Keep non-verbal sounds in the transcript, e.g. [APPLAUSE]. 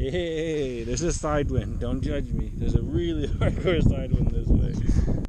Yay! there's a side wind. Don't judge me. There's a really [LAUGHS] hardcore side wind this way.